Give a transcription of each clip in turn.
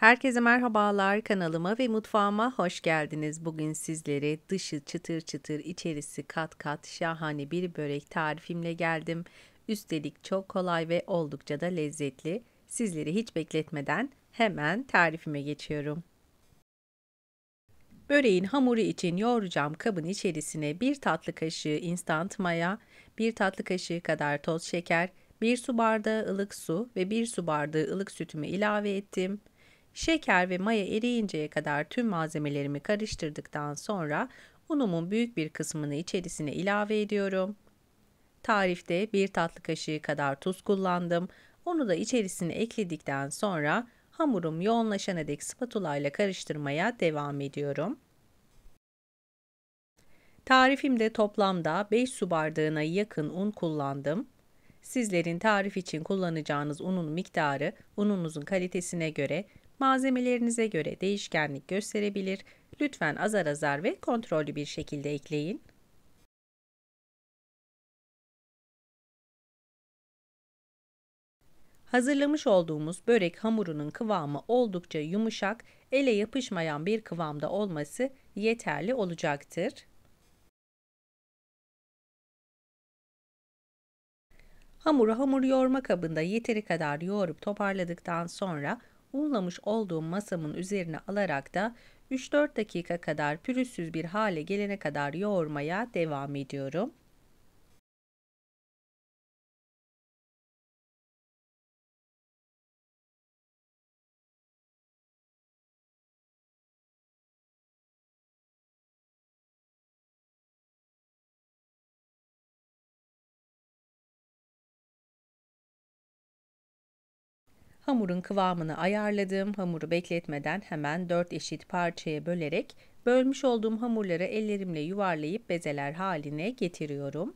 Herkese merhabalar kanalıma ve mutfağıma hoş geldiniz. Bugün sizlere dışı çıtır çıtır içerisi kat kat şahane bir börek tarifimle geldim. Üstelik çok kolay ve oldukça da lezzetli. Sizleri hiç bekletmeden hemen tarifime geçiyorum. Böreğin hamuru için yoğuracağım kabın içerisine 1 tatlı kaşığı instant maya, 1 tatlı kaşığı kadar toz şeker, 1 su bardağı ılık su ve 1 su bardağı ılık sütümü ilave ettim. Şeker ve maya eriyinceye kadar tüm malzemelerimi karıştırdıktan sonra unumun büyük bir kısmını içerisine ilave ediyorum. Tarifte bir tatlı kaşığı kadar tuz kullandım. Onu da içerisine ekledikten sonra hamurum yoğunlaşana dek spatula ile karıştırmaya devam ediyorum. Tarifimde toplamda 5 su bardağına yakın un kullandım. Sizlerin tarif için kullanacağınız unun miktarı ununuzun kalitesine göre Malzemelerinize göre değişkenlik gösterebilir. Lütfen azar azar ve kontrollü bir şekilde ekleyin. Hazırlamış olduğumuz börek hamurunun kıvamı oldukça yumuşak, ele yapışmayan bir kıvamda olması yeterli olacaktır. Hamuru hamur yoğurma kabında yeteri kadar yoğurup toparladıktan sonra unlamış olduğum masamın üzerine alarak da 3-4 dakika kadar pürüzsüz bir hale gelene kadar yoğurmaya devam ediyorum. Hamurun kıvamını ayarladım. Hamuru bekletmeden hemen 4 eşit parçaya bölerek bölmüş olduğum hamurları ellerimle yuvarlayıp bezeler haline getiriyorum.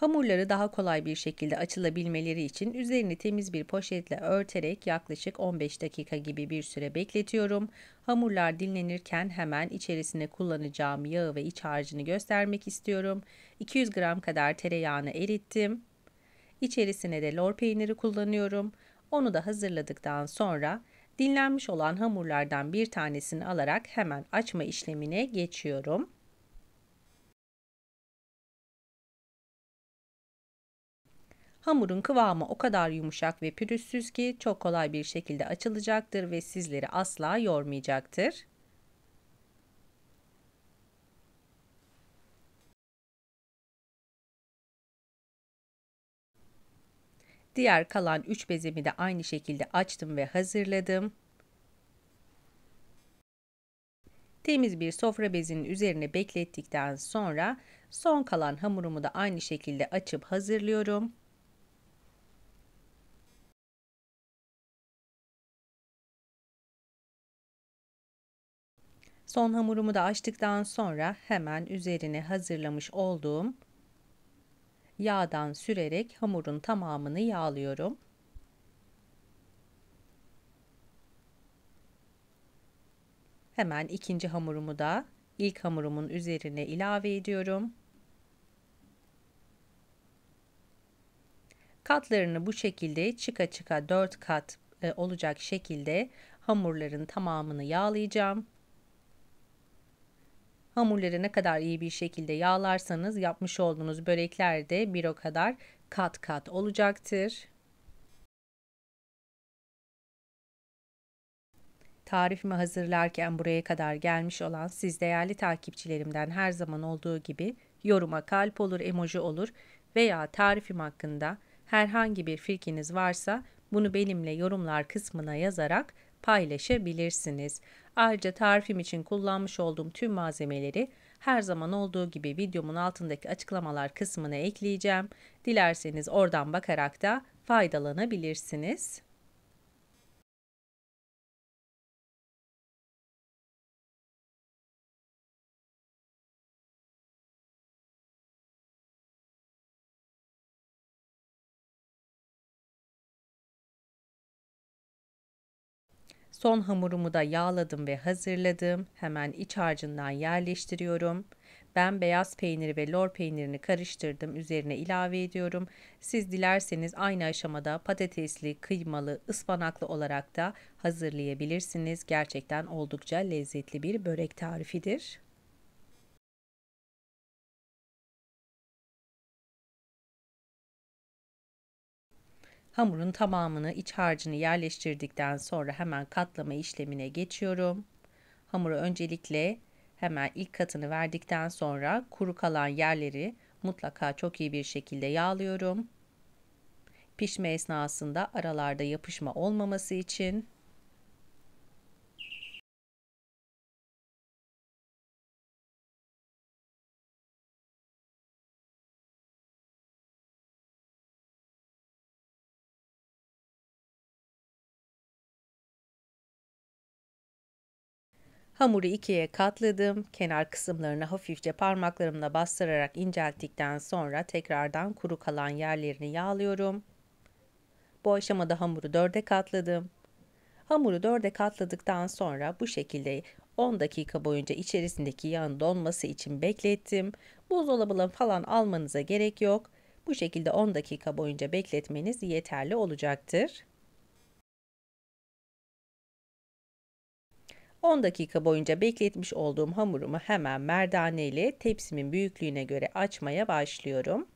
Hamurları daha kolay bir şekilde açılabilmeleri için üzerini temiz bir poşetle örterek yaklaşık 15 dakika gibi bir süre bekletiyorum. Hamurlar dinlenirken hemen içerisine kullanacağım yağı ve iç harcını göstermek istiyorum. 200 gram kadar tereyağını erittim. İçerisine de lor peyniri kullanıyorum. Onu da hazırladıktan sonra dinlenmiş olan hamurlardan bir tanesini alarak hemen açma işlemine geçiyorum. Hamurun kıvamı o kadar yumuşak ve pürüzsüz ki çok kolay bir şekilde açılacaktır ve sizleri asla yormayacaktır. Diğer kalan 3 bezemi de aynı şekilde açtım ve hazırladım. Temiz bir sofra bezinin üzerine beklettikten sonra son kalan hamurumu da aynı şekilde açıp hazırlıyorum. Son hamurumu da açtıktan sonra hemen üzerine hazırlamış olduğum yağdan sürerek hamurun tamamını yağlıyorum. Hemen ikinci hamurumu da ilk hamurumun üzerine ilave ediyorum. Katlarını bu şekilde çıka çıka 4 kat e, olacak şekilde hamurların tamamını yağlayacağım. Hamurları ne kadar iyi bir şekilde yağlarsanız yapmış olduğunuz börekler de bir o kadar kat kat olacaktır. Tarifimi hazırlarken buraya kadar gelmiş olan siz değerli takipçilerimden her zaman olduğu gibi yoruma kalp olur, emoji olur veya tarifim hakkında herhangi bir fikriniz varsa bunu benimle yorumlar kısmına yazarak paylaşabilirsiniz. Ayrıca tarifim için kullanmış olduğum tüm malzemeleri her zaman olduğu gibi videomun altındaki açıklamalar kısmına ekleyeceğim. Dilerseniz oradan bakarak da faydalanabilirsiniz. Son hamurumu da yağladım ve hazırladım. Hemen iç harcından yerleştiriyorum. Ben beyaz peyniri ve lor peynirini karıştırdım. Üzerine ilave ediyorum. Siz dilerseniz aynı aşamada patatesli, kıymalı, ıspanaklı olarak da hazırlayabilirsiniz. Gerçekten oldukça lezzetli bir börek tarifidir. Hamurun tamamını iç harcını yerleştirdikten sonra hemen katlama işlemine geçiyorum. Hamuru öncelikle hemen ilk katını verdikten sonra kuru kalan yerleri mutlaka çok iyi bir şekilde yağlıyorum. Pişme esnasında aralarda yapışma olmaması için Hamuru ikiye katladım. Kenar kısımlarını hafifçe parmaklarımla bastırarak incelttikten sonra tekrardan kuru kalan yerlerini yağlıyorum. Bu aşamada hamuru dörde katladım. Hamuru dörde katladıktan sonra bu şekilde 10 dakika boyunca içerisindeki yağın donması için beklettim. Buzdolabına falan almanıza gerek yok. Bu şekilde 10 dakika boyunca bekletmeniz yeterli olacaktır. 10 dakika boyunca bekletmiş olduğum hamurumu hemen merdane ile tepsimin büyüklüğüne göre açmaya başlıyorum.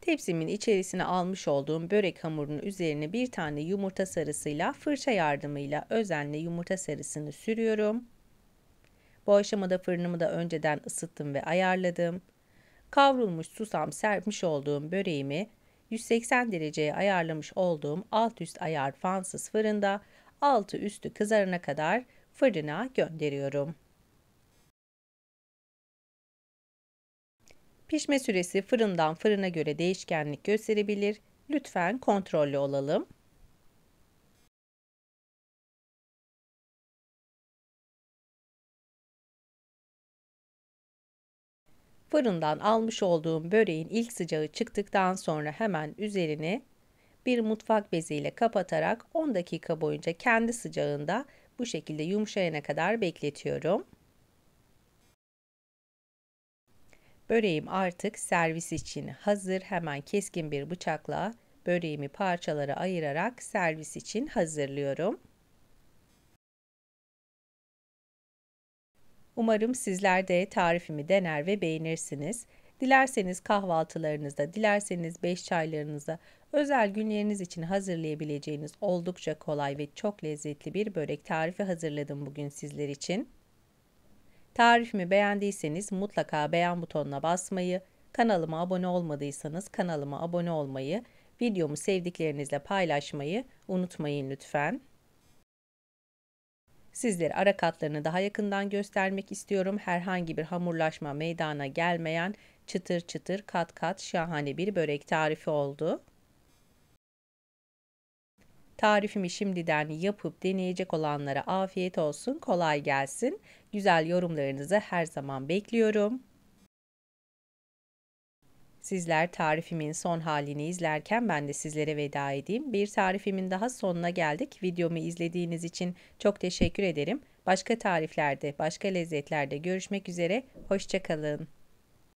Tepsimin içerisine almış olduğum börek hamurunun üzerine bir tane yumurta sarısıyla fırça yardımıyla özenle yumurta sarısını sürüyorum. Bu aşamada fırınımı da önceden ısıttım ve ayarladım. Kavrulmuş susam serpmiş olduğum böreğimi 180 dereceye ayarlamış olduğum alt üst ayar fansız fırında altı üstü kızarana kadar fırına gönderiyorum. Pişme süresi fırından fırına göre değişkenlik gösterebilir. Lütfen kontrollü olalım. Fırından almış olduğum böreğin ilk sıcağı çıktıktan sonra hemen üzerine bir mutfak beziyle kapatarak 10 dakika boyunca kendi sıcağında bu şekilde yumuşayana kadar bekletiyorum. Böreğim artık servis için hazır. Hemen keskin bir bıçakla böreğimi parçalara ayırarak servis için hazırlıyorum. Umarım sizler de tarifimi dener ve beğenirsiniz. Dilerseniz kahvaltılarınızda, dilerseniz beş çaylarınızda, özel günleriniz için hazırlayabileceğiniz oldukça kolay ve çok lezzetli bir börek tarifi hazırladım bugün sizler için. Tarifimi beğendiyseniz mutlaka beğen butonuna basmayı, kanalıma abone olmadıysanız kanalıma abone olmayı, videomu sevdiklerinizle paylaşmayı unutmayın lütfen. Sizlere ara katlarını daha yakından göstermek istiyorum. Herhangi bir hamurlaşma meydana gelmeyen çıtır çıtır kat kat şahane bir börek tarifi oldu. Tarifimi şimdiden yapıp deneyecek olanlara afiyet olsun, kolay gelsin. Güzel yorumlarınızı her zaman bekliyorum. Sizler tarifimin son halini izlerken ben de sizlere veda edeyim. Bir tarifimin daha sonuna geldik. Videomu izlediğiniz için çok teşekkür ederim. Başka tariflerde, başka lezzetlerde görüşmek üzere. Hoşçakalın.